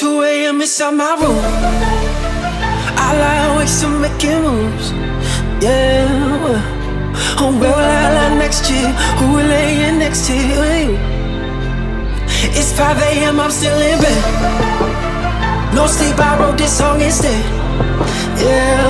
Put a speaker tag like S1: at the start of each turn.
S1: 2 a.m. inside my room. I lie awake to making moves. Yeah. Oh, where will I lie next to you? Who will lay next to you? It's 5 a.m. I'm still in bed. No sleep. I wrote this song instead. Yeah.